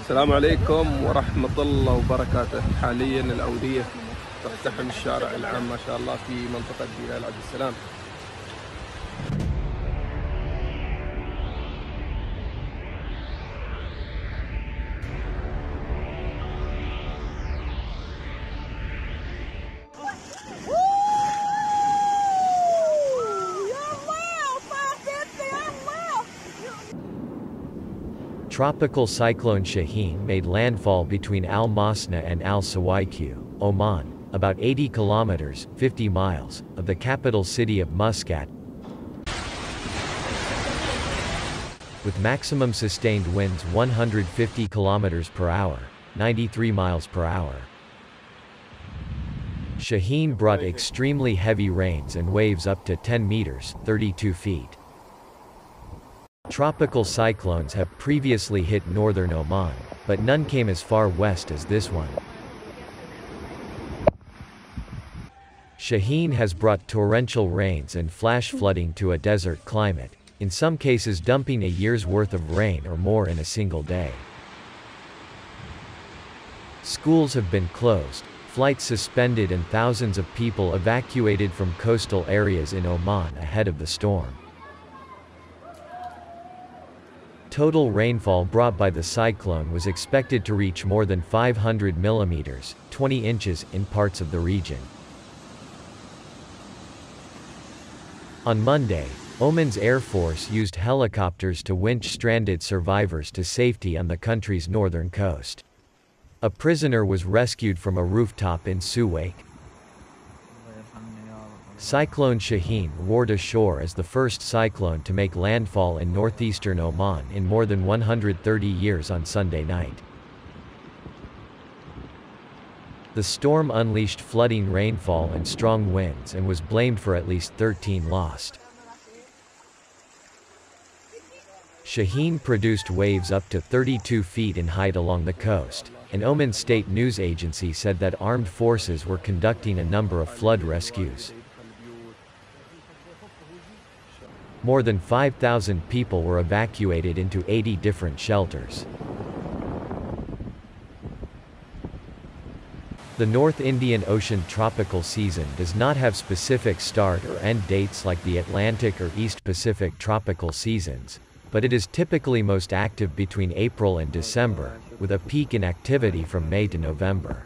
السلام عليكم ورحمة الله وبركاته. حاليا الأودية تقتحم الشارع العام ما شاء الله في منطقة بلال عبد السلام. Tropical cyclone Shaheen made landfall between Al Masnaah and Al Suwaiq, Oman, about 80 kilometers 50 miles of the capital city of Muscat. With maximum sustained winds 150 kilometers per hour, 93 miles per hour. Shaheen brought extremely heavy rains and waves up to 10 meters 32 feet. Tropical cyclones have previously hit northern Oman, but none came as far west as this one. Shaheen has brought torrential rains and flash flooding to a desert climate, in some cases dumping a year's worth of rain or more in a single day. Schools have been closed, flights suspended and thousands of people evacuated from coastal areas in Oman ahead of the storm. Total rainfall brought by the cyclone was expected to reach more than 500 millimeters, 20 inches, in parts of the region. On Monday, Oman's Air Force used helicopters to winch stranded survivors to safety on the country's northern coast. A prisoner was rescued from a rooftop in Suwayq. Cyclone Shaheen roared ashore as the first cyclone to make landfall in northeastern Oman in more than 130 years on Sunday night. The storm unleashed flooding rainfall and strong winds and was blamed for at least 13 lost. Shaheen produced waves up to 32 feet in height along the coast. An Oman state news agency said that armed forces were conducting a number of flood rescues. More than 5,000 people were evacuated into 80 different shelters. The North Indian Ocean tropical season does not have specific start or end dates like the Atlantic or East Pacific tropical seasons, but it is typically most active between April and December, with a peak in activity from May to November.